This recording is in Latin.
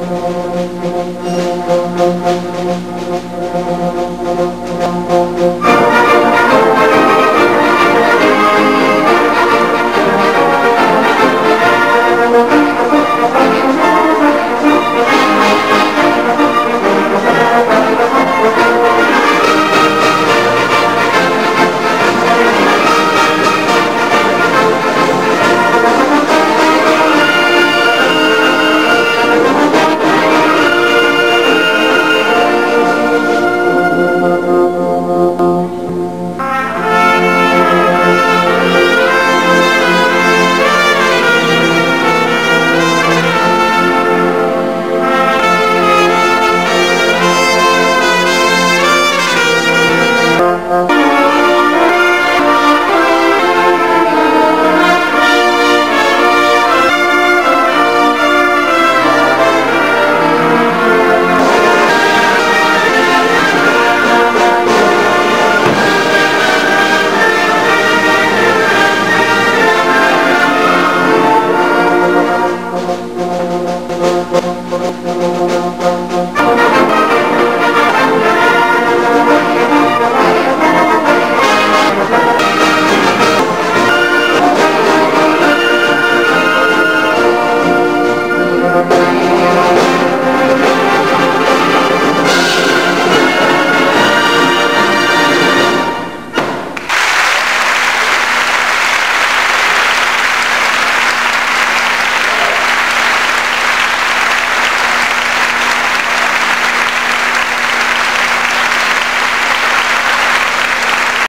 Oh